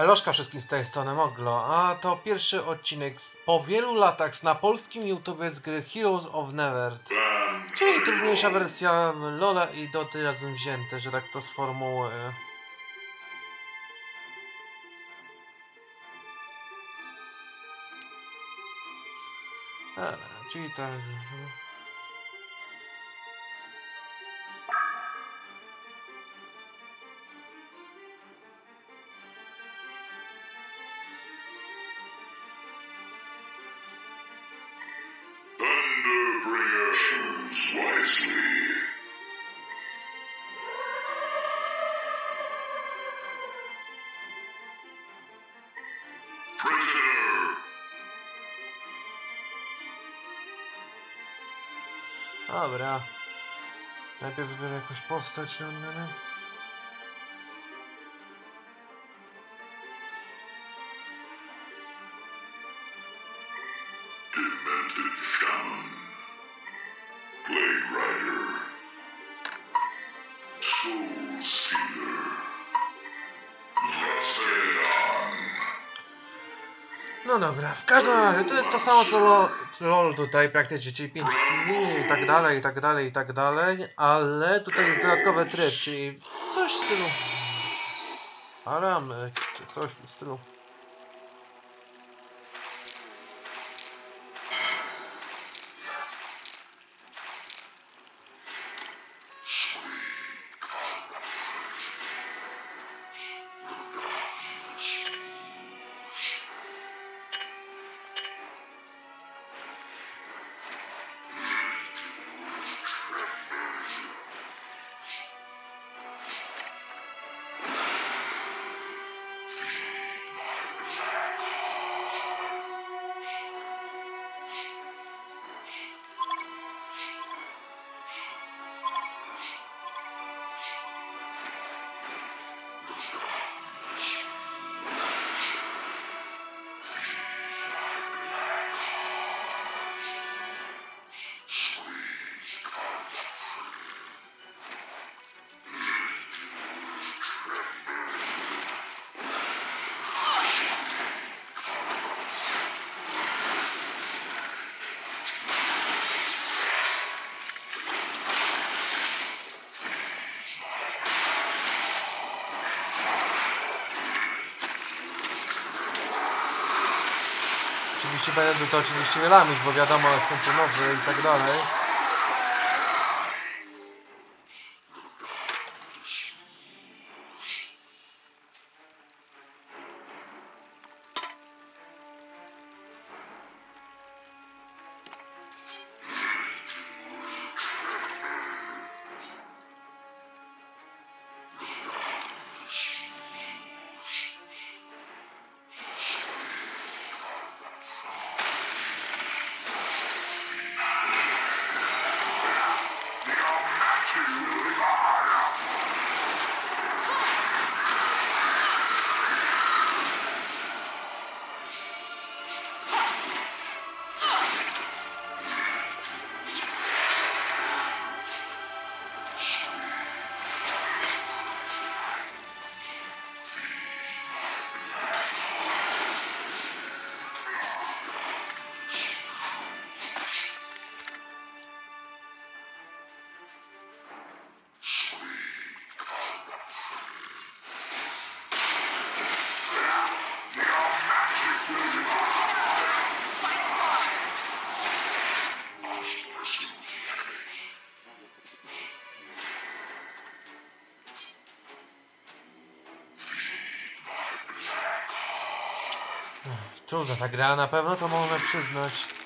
Eloszka wszystkim z tej strony Moglo, a to pierwszy odcinek po wielu latach na polskim YouTube z gry Heroes of Never, czyli trudniejsza wersja Lola i Doty razem wzięte, że tak to sformułuję. E, czyli tak... Dobra. Najpierw wybiorę jakąś postać na mnie. demented shaman, No dobra, w każdym razie to jest to samo co lo- co LOL tutaj praktycznie, czyli 5 dni i tak dalej, i tak dalej, i tak dalej, ale tutaj jest dodatkowy tryb, czyli coś w stylu Aramek, czy coś w stylu. Oczywiście będę to oczywiście ramić, bo wiadomo, jestem tu nowy i tak dalej. Trudna ta gra, na pewno to można przyznać.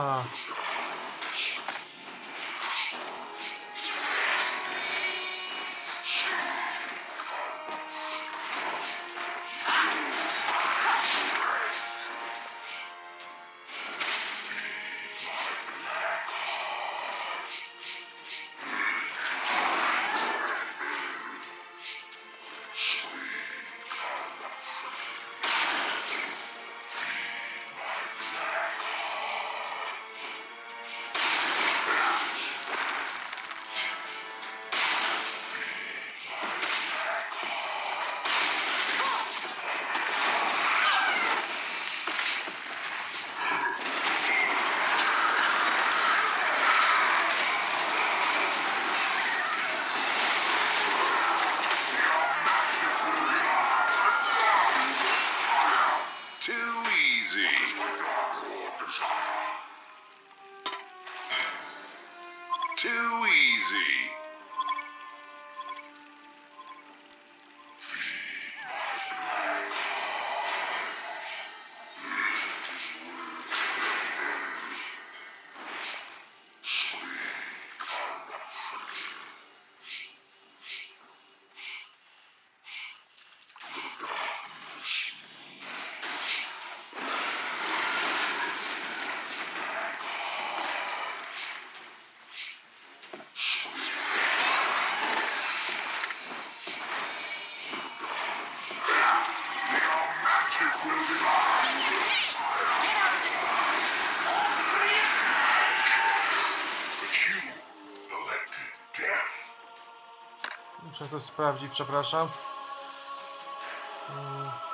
啊。Muszę to sprawdzić, przepraszam. Mm.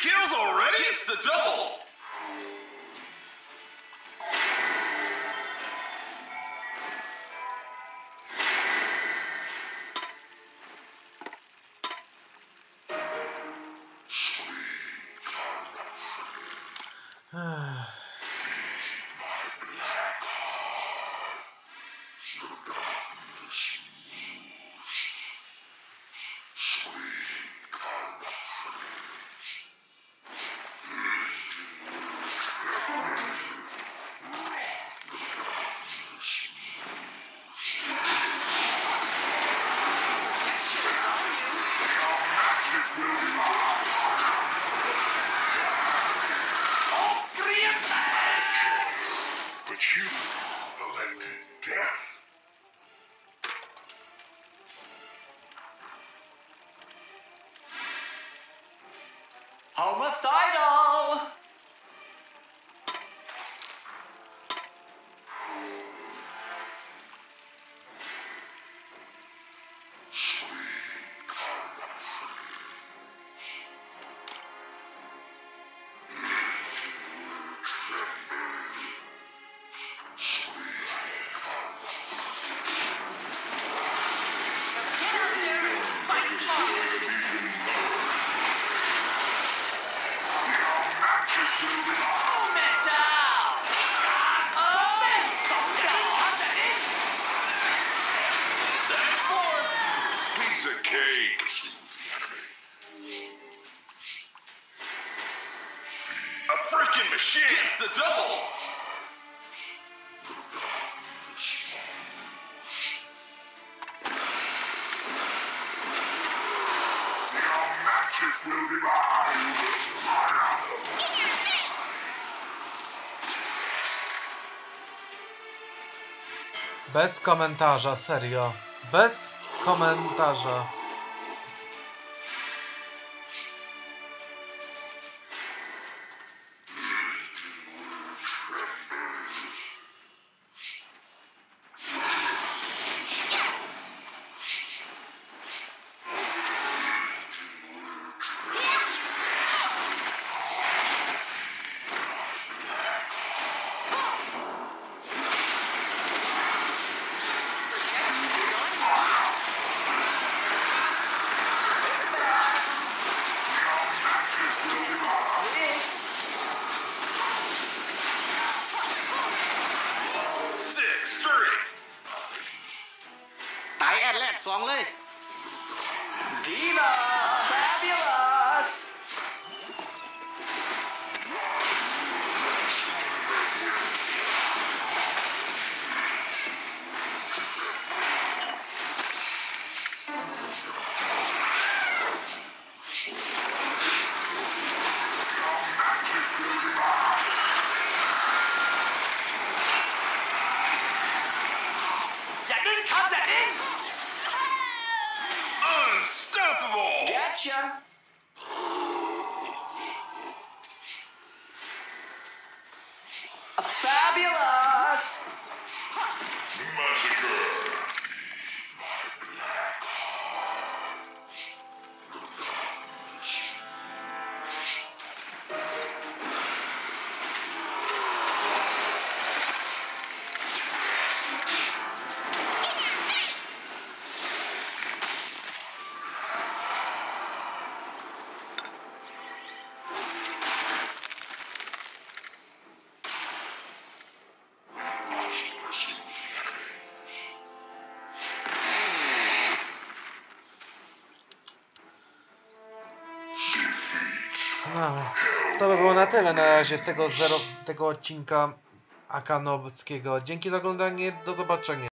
Kills already? It's the double! How much? The double. Bez komentarza, serio. Bez komentarza. Diva Fabulous Gotcha to by było na tyle na razie z tego, zero, tego odcinka Akanowskiego. Dzięki za oglądanie, do zobaczenia.